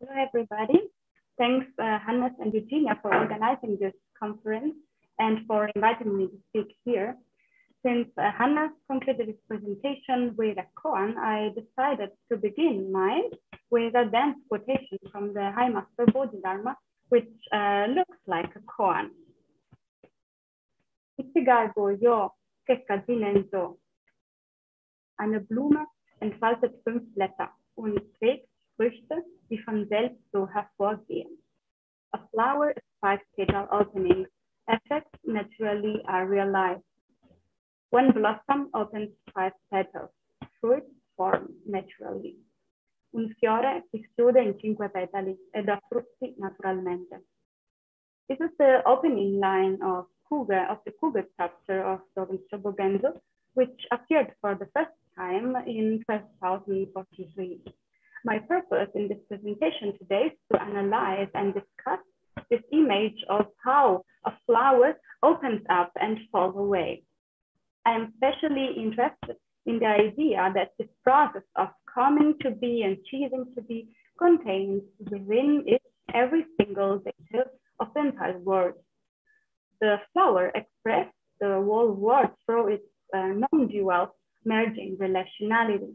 Hello, everybody. Thanks, uh, Hannes and Eugenia, for organizing this conference and for inviting me to speak here. Since uh, Hannes concluded his presentation with a koan, I decided to begin mine with a dance quotation from the High Master Bodhidharma, which uh, looks like a koan. Eine Blume entfaltet fünf Blätter und trägt Früchte, die von selbst so hervorgehen. A flower five petal opening. Effects naturally are realized. One blossom opens five petals. Fruit form naturally. Un fiore si chiude in cinque petali e dà frutti naturalmente. This is the opening line of of the Kuge chapter of Dogen Shobogenzo, which appeared for the first time in 12,043. My purpose in this presentation today is to analyze and discuss this image of how a flower opens up and falls away. I am especially interested in the idea that this process of coming to be and ceasing to be contains within it every single detail of the entire world. The flower expresses the whole world through its uh, non-dual merging relationality.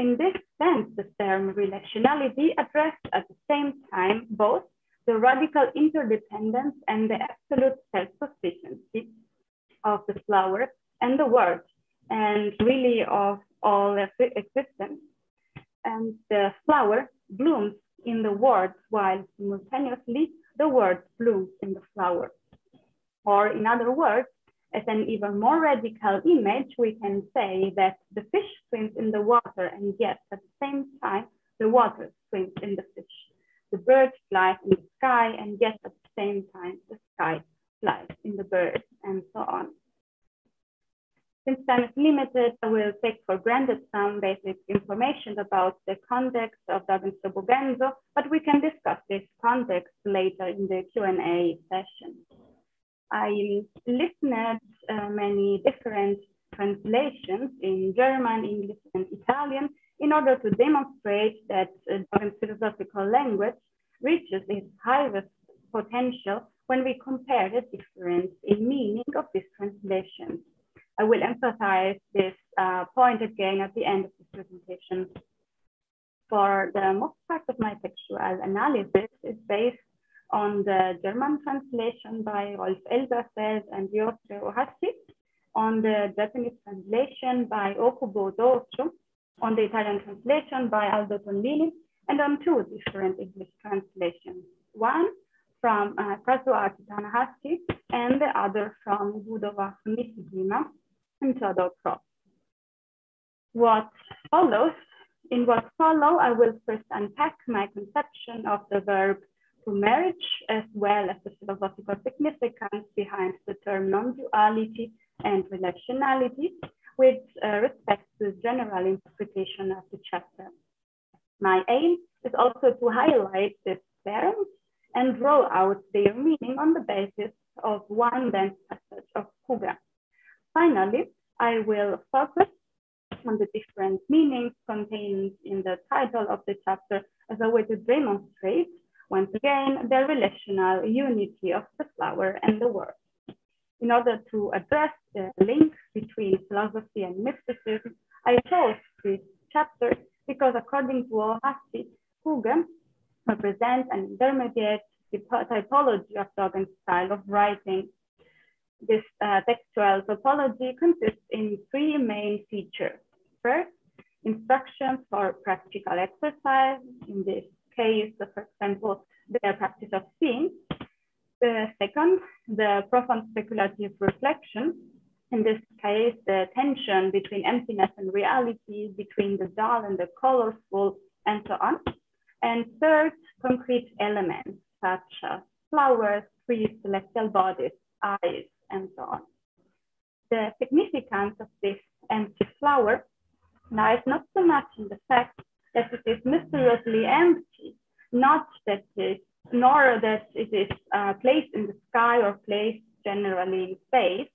In this sense, the term relationality addressed at the same time both the radical interdependence and the absolute self-sufficiency of the flower and the world, and really of all existence. And the flower blooms in the world while simultaneously the world blooms in the flower. Or in other words, as an even more radical image, we can say that the fish swims in the water and yet at the same time, the water swims in the fish. The bird flies in the sky and yet at the same time, the sky flies in the bird and so on. Since time is limited, I will take for granted some basic information about the context of Dogen Shobogenzo, but we can discuss this context later in the Q&A session. I listened uh, many different translations in German, English, and Italian in order to demonstrate that uh, philosophical language reaches its highest potential when we compare the difference in meaning of these translations. I will emphasize this uh, point again at the end of this presentation. For the most part of my textual analysis is based on the German translation by Rolf Elberfeld and Yoshio Ohashi, on the Japanese translation by Okubo Doshu, on the Italian translation by Aldo Tollini, and on two different English translations. One from uh, Kazuaki Tanahashi and the other from Budova Nishijima and Chodo Cross. What follows, in what follow, I will first unpack my conception of the verb to marriage, as well as the philosophical significance behind the term non-duality and relationality with uh, respect to the general interpretation of the chapter. My aim is also to highlight these terms and draw out their meaning on the basis of one dense passage of Kuge. Finally, I will focus on the different meanings contained in the title of the chapter as a way to demonstrate once again, the relational unity of the flower and the world. In order to address the link between philosophy and mysticism, I chose this chapter because according to Ohashi, Kuge represents an intermediate typology of Dogen's style of writing. This uh, textual topology consists in three main features. First, instructions for practical exercise. In this case, for example, the practice of seeing. The second, the profound speculative reflection. In this case, the tension between emptiness and reality, between the dull and the colorful, and so on. And third, concrete elements such as flowers, trees, celestial bodies, eyes, and so on. The significance of this empty flower lies not so much in the fact that it is mysteriously empty, not that it, nor that it is uh, placed in the sky or placed generally in space,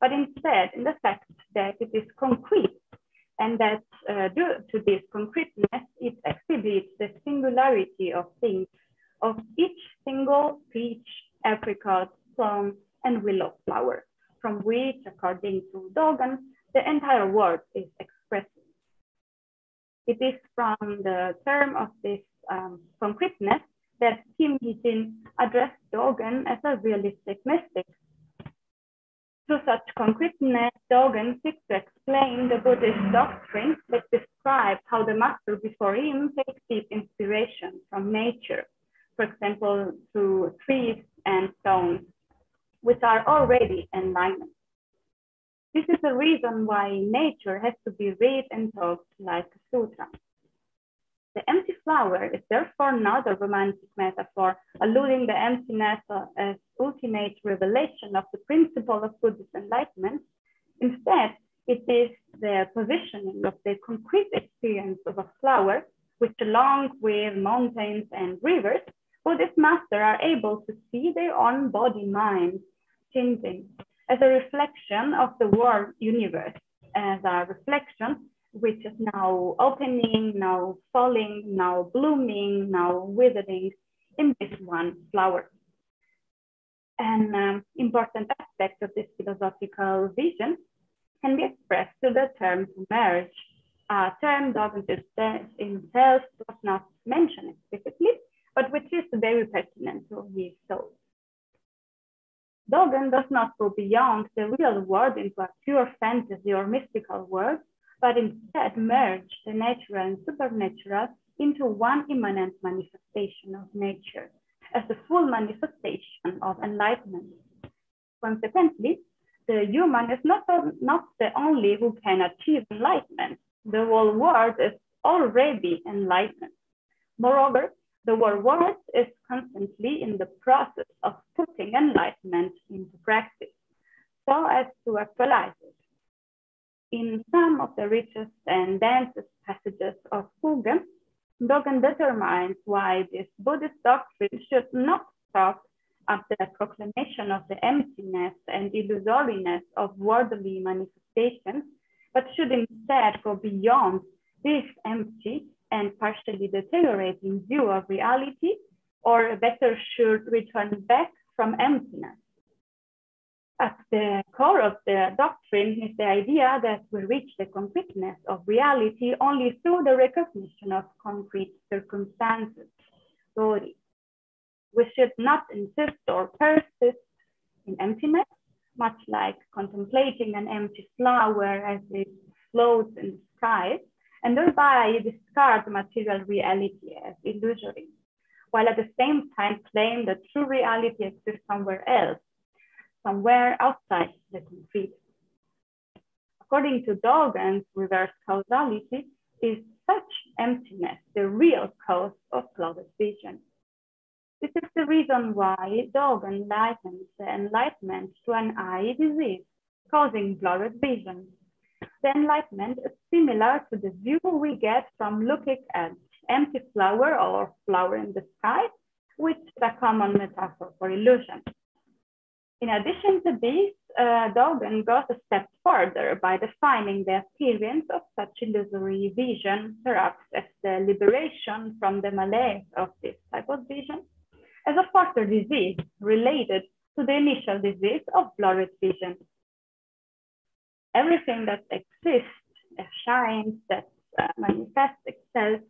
but instead in the fact that it is concrete, and that uh, due to this concreteness, it exhibits the singularity of things, of each single peach, apricot, plum, and willow flower, from which, according to Dogen, the entire world is expressed. It is from the term of this um, concreteness that Kim Hee-jin addressed Dogen as a realistic mystic through such concreteness, Dogen seeks to explain the Buddhist doctrine that describes how the master before him takes deep inspiration from nature, for example, through trees and stones, which are already enlightened. This is the reason why nature has to be read and talked like a sutra. The empty flower is therefore not a romantic metaphor, alluding the emptiness as ultimate revelation of the principle of Buddhist enlightenment. Instead, it is the positioning of the concrete experience of a flower, which along with mountains and rivers, Buddhist masters are able to see their own body mind changing as a reflection of the world universe, as a reflection which is now opening, now falling, now blooming, now withering in this one flower. An um, important aspect of this philosophical vision can be expressed through the term merge, a term Dogen itself does not mention explicitly, but which is very pertinent to his thought. Dogen does not go beyond the real world into a pure fantasy or mystical world, but instead merge the natural and supernatural into one immanent manifestation of nature as the full manifestation of enlightenment. Consequently, the human is not, not the only who can achieve enlightenment. The whole world is already enlightened. Moreover, the world is constantly in the process of putting enlightenment into practice so as to actualize it. In some of the richest and densest passages of Kuge, Dogen determines why this Buddhist doctrine should not stop at the proclamation of the emptiness and illusoriness of worldly manifestations, but should instead go beyond this empty and partially deteriorating view of reality, or better should return back from emptiness. At the core of the doctrine is the idea that we reach the concreteness of reality only through the recognition of concrete circumstances, stories. We should not insist or persist in emptiness, much like contemplating an empty flower as it floats in the sky, and thereby discard material reality as illusory, while at the same time claim that true reality exists somewhere else somewhere outside the concrete. According to Dogen's reverse causality, is such emptiness the real cause of clouded vision. This is the reason why Dogen likens the enlightenment to an eye disease causing blurred vision. Enlightenment is similar to the view we get from looking at empty flower or flower in the sky, which is a common metaphor for illusion. In addition to this, uh, Dogen goes a step further by defining the appearance of such illusory vision, perhaps as the liberation from the malaise of this type of vision, as a further disease related to the initial disease of blurred vision. Everything that exists, that shines, that uh, manifests itself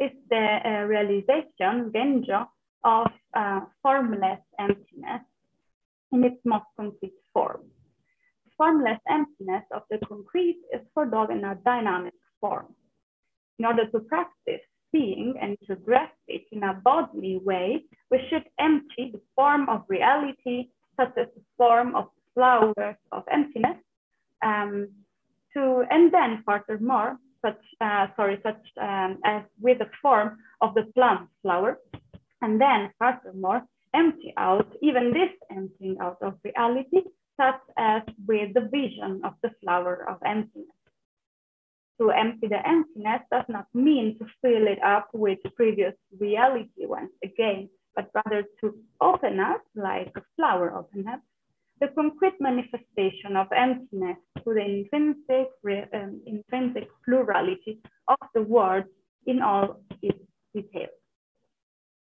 is the uh, realization, genjo, of uh, formless emptiness in its most concrete form. Formless emptiness of the concrete is for Dogen a dynamic form. In order to practice seeing and to grasp it in a bodily way, we should empty the form of reality, such as the form of flowers of emptiness, um, to and then furthermore, such uh, sorry, such um, as with the form of the plant flower, and then furthermore empty out, even this emptying out of reality, such as with the vision of the flower of emptiness. To empty the emptiness does not mean to fill it up with previous reality once again, but rather to open up like a flower opens up. The concrete manifestation of emptiness through the intrinsic, um, intrinsic plurality of the word in all its details.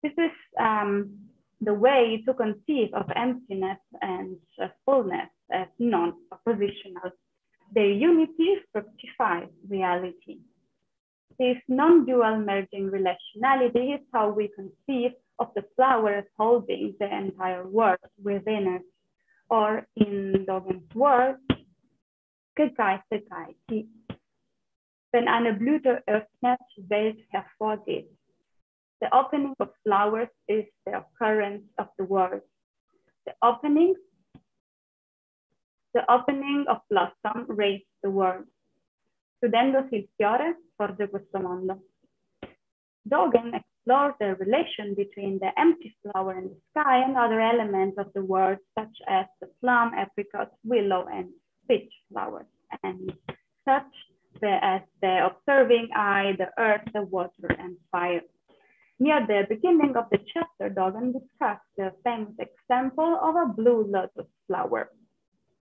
This is um, the way to conceive of emptiness and uh, fullness as non-oppositional. Their unity fructifies reality. This non-dual merging relationality is how we conceive of the flower as holding the entire world within it, or in Dogen's words, Gegeistigkeit, wenn eine Blüte öffnet, Welt hervorgeht. The opening of flowers is the occurrence of the world. The opening, the opening of blossom raised the world. Chiudendosi il fiore, sorge questo mondo. Dogen explores the relation between the empty flower in the sky and other elements of the world, such as the plum, apricot, willow, and peach flowers, and such as the observing eye, the earth, the water, and fire. Near the beginning of the chapter, Dogen discussed the famous example of a blue lotus flower,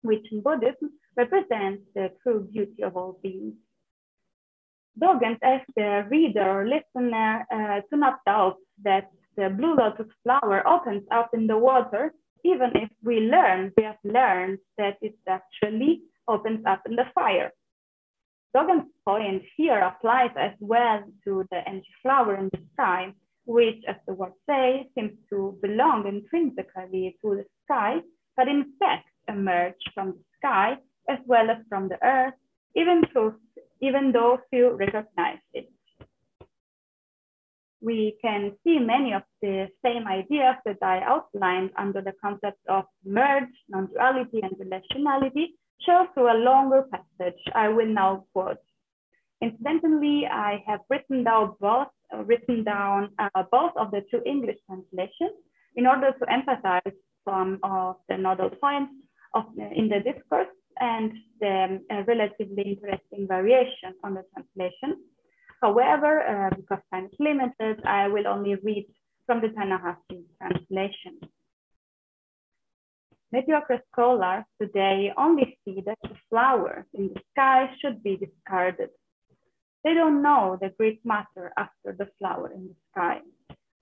which in Buddhism represents the true beauty of all beings. Dogen asks the reader or listener uh, to not doubt that the blue lotus flower opens up in the water, even if we learn, we have learned that it actually opens up in the fire. Dogen's point here applies as well to the empty flower in the sky, which, as the word says, seems to belong intrinsically to the sky, but in fact emerge from the sky as well as from the earth, even, to, even though few recognize it. We can see many of the same ideas that I outlined under the concept of merge, non-duality, and relationality show through a longer passage I will now quote. Incidentally, I have written down both, uh, written down uh, both of the two English translations in order to emphasize some of the nodal points of, in the discourse and the uh, relatively interesting variation on the translation. However, uh, because time is limited, I will only read from the Tanahashi translation. Mediocre scholars today only see that the flowers in the sky should be discarded. They don't know the great matter after the flower in the sky,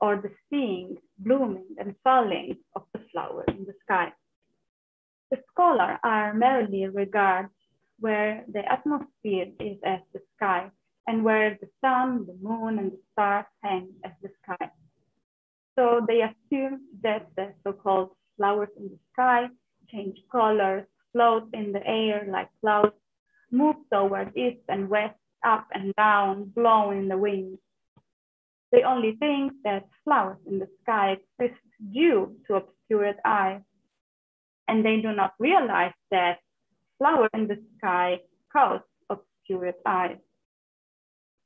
or the seeing, blooming, and falling of the flower in the sky. The scholar are merely regards where the atmosphere is as the sky, and where the sun, the moon, and the stars hang as the sky. So they assume that the so-called flowers in the sky, change colors, float in the air like clouds, move toward east and west, up and down, blow in the wind. They only think that flowers in the sky exist due to obscured eyes, and they do not realize that flowers in the sky cause obscured eyes.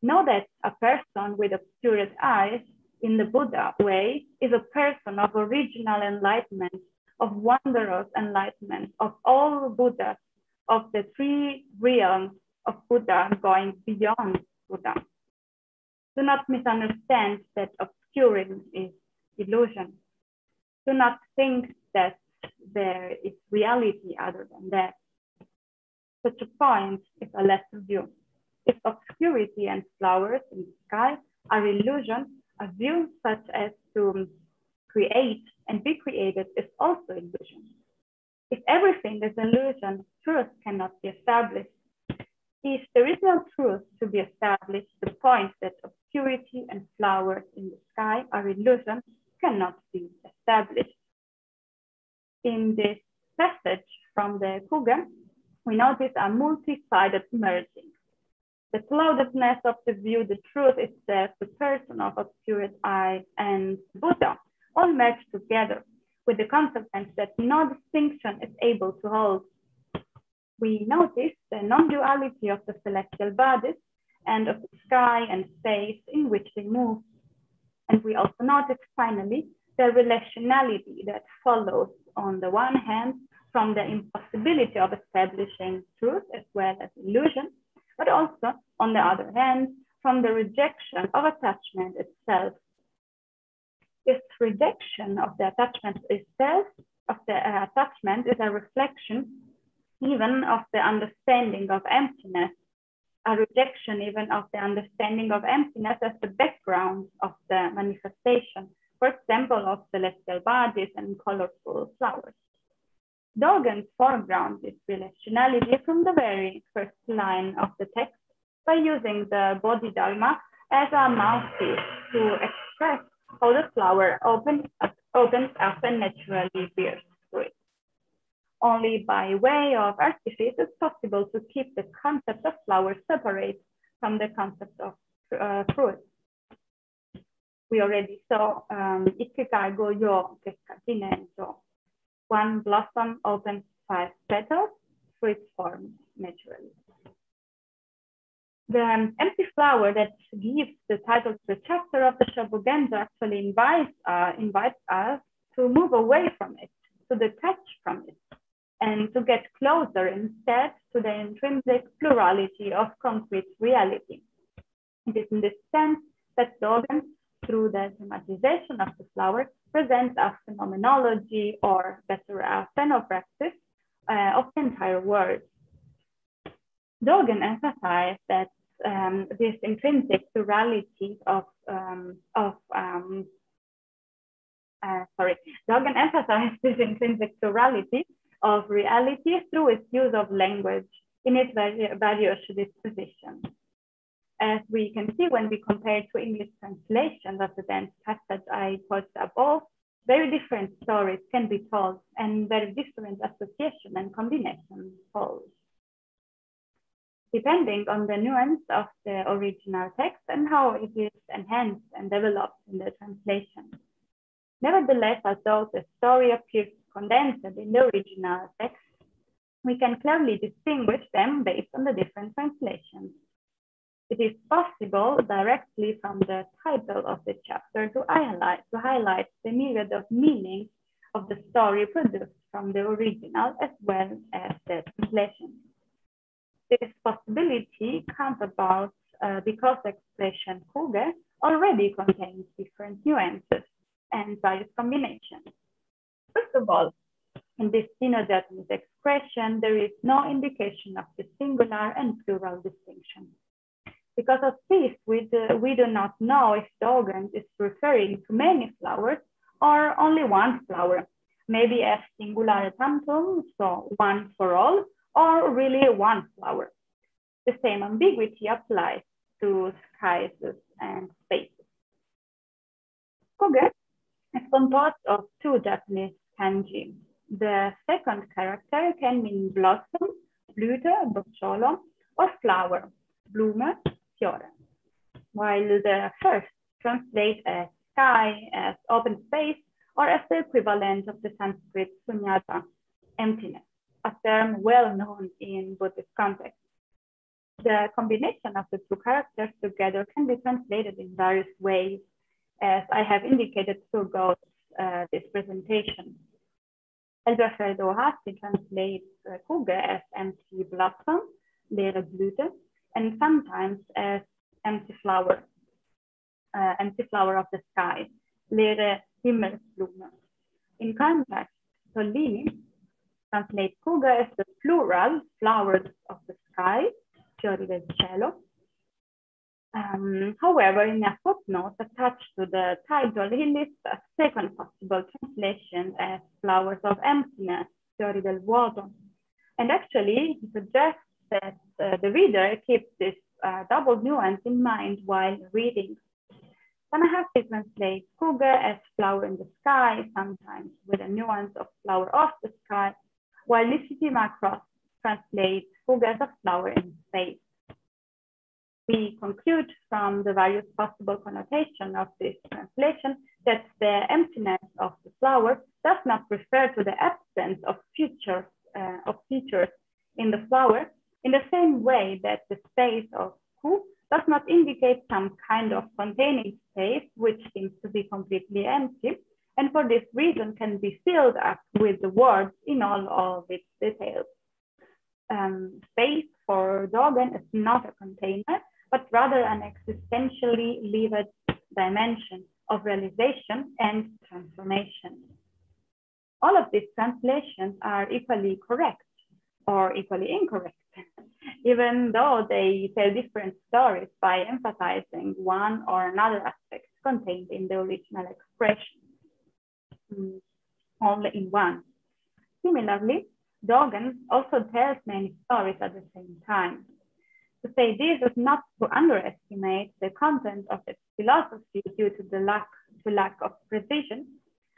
Know that a person with obscured eyes in the Buddha way is a person of original enlightenment, of wondrous enlightenment, of all Buddhas, of the three realms of Buddha going beyond Buddha. Do not misunderstand that obscuring is illusion. Do not think that there is reality other than that. Such a point is a lesser view. If obscurity and flowers in the sky are illusion, a view such as to create and be created is also illusion. If everything is illusion, truth cannot be established. If there is no truth to be established, the point that obscurity and flowers in the sky are illusion cannot be established. In this passage from the Kuge, we notice a multi-sided merging the cloudedness of the view, the truth itself, the person of obscured eye, and Buddha all merge together with the consequence that no distinction is able to hold. We notice the non-duality of the celestial bodies and of the sky and space in which they move. And we also notice finally the relationality that follows on the one hand from the impossibility of establishing truth as well as illusion, but also, on the other hand, from the rejection of attachment itself. This rejection of the attachment itself, of the uh, attachment is a reflection even of the understanding of emptiness, a rejection even of the understanding of emptiness as the background of the manifestation, for example, of celestial bodies and colorful flowers. Dogen's foreground is relationality from the very first line of the text by using the Bodhidharma as a mouthpiece to express how the flower opens up, opens up and naturally bears fruit. Only by way of artifice is possible to keep the concept of flower separate from the concept of uh, fruit. We already saw um, Ikigai yo Kekkatinento. One blossom opens five petals, fruit forms naturally. The empty flower that gives the title to the chapter of the Shobogenzo actually invites, uh, invites us to move away from it, to detach from it, and to get closer instead to the intrinsic plurality of concrete reality. It is in this sense that Dogen, through the thematization of the flower, presents a phenomenology, or better, a phenopraxis uh, of the entire world. Dogen emphasized that um, this intrinsic plurality of, um, of um, uh, sorry, Dogen emphasized this intrinsic plurality of reality through its use of language in its various dispositions. As we can see when we compare to English translations of the dense passage I quoted above, very different stories can be told and very different association and combinations told depending on the nuance of the original text and how it is enhanced and developed in the translation. Nevertheless, although the story appears condensed in the original text, we can clearly distinguish them based on the different translations. It is possible directly from the title of the chapter to highlight, to highlight the myriad of meanings of the story produced from the original as well as the translation. This possibility comes about uh, because the expression Kuge already contains different nuances and various combinations. First of all, in this Sino-Japanese expression, there is no indication of the singular and plural distinction. Because of this, we do, we do not know if Dogen is referring to many flowers or only one flower, maybe a singular tantum, so one for all, or really one flower. The same ambiguity applies to skies and spaces. Kuge is composed of two Japanese kanji. The second character can mean blossom, blüte, bocciolo, or flower, blume, while the first translates as sky, as open space, or as the equivalent of the Sanskrit sunyata, emptiness a term well known in Buddhist context. The combination of the two characters together can be translated in various ways, as I have indicated throughout uh, this presentation. Elberfeld Ohashi translates uh, Kuge as empty blossom, leere Blüte, and sometimes as empty flower, uh, empty flower of the sky, leere Himmelsblume. In contrast, Tollini translate Kuge as the plural, flowers of the sky, fiori del cielo. Um, however, in a footnote attached to the title, he lists a second possible translation as flowers of emptiness, fiori del vuoto. And actually, he suggests that uh, the reader keeps this uh, double nuance in mind while reading. Tanahashi translates Kuge as flower in the sky, sometimes with a nuance of flower of the sky, while Nishijima Cross translates Kuge as a flower in space. We conclude from the various possible connotation of this translation that the emptiness of the flower does not refer to the absence of features, uh, of features in the flower in the same way that the space of Ku does not indicate some kind of containing space, which seems to be completely empty, and for this reason can be filled up with the words in all of its details. Um, space for Dogen is not a container, but rather an existentially lived dimension of realization and transformation. All of these translations are equally correct, or equally incorrect, even though they tell different stories by emphasizing one or another aspect contained in the original expression, mm, only in one. Similarly, Dogen also tells many stories at the same time. To say this is not to underestimate the content of its philosophy due to the lack, to lack of precision,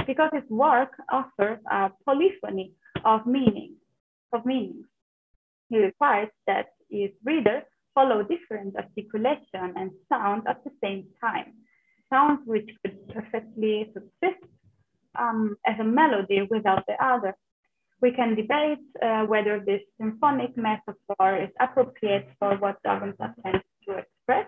because his work offers a polyphony of meaning, of meanings. He requires that his reader follow different articulation and sound at the same time, sounds which could perfectly subsist um, as a melody without the other. We can debate uh, whether this symphonic metaphor is appropriate for what Dogen attempts to express,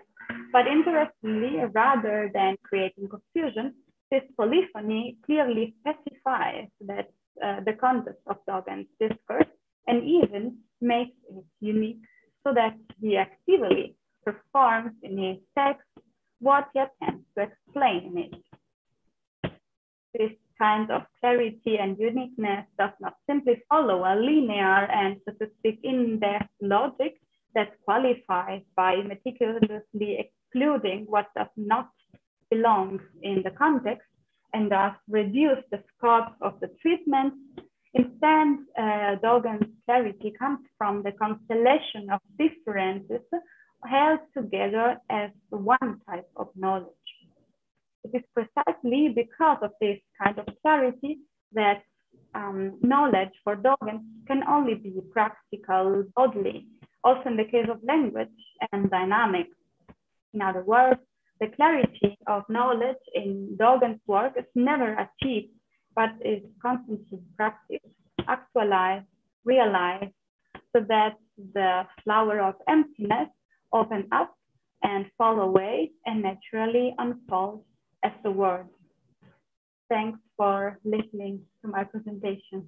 but interestingly, rather than creating confusion, this polyphony clearly specifies that uh, the context of Dogen's discourse and even makes it unique so that he actively performs in his text what he attempts to explain in it. This kind of clarity and uniqueness does not simply follow a linear and, speak, in-depth logic that qualifies by meticulously excluding what does not belong in the context and thus reduce the scope of the treatment. Instead, uh, Dogen's clarity comes from the constellation of differences held together as one type of knowledge. It is precisely because of this kind of clarity that um, knowledge for Dogen can only be practical bodily, also in the case of language and dynamics. In other words, the clarity of knowledge in Dogen's work is never achieved, but is constantly practiced, actualized, realized, so that the flower of emptiness opens up and fall away and naturally unfolds as the word. Thanks for listening to my presentation.